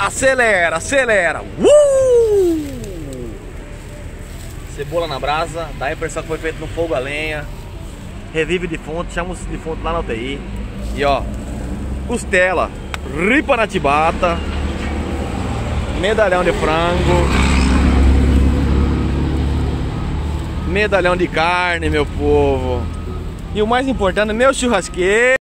acelera, acelera. Uh! Cebola na brasa, dá a impressão que foi feito no fogo a lenha. Revive de fonte, chama de fonte lá na UTI. E ó, costela, ripa na tibata, medalhão de frango, medalhão de carne, meu povo. E o mais importante, meu churrasqueiro.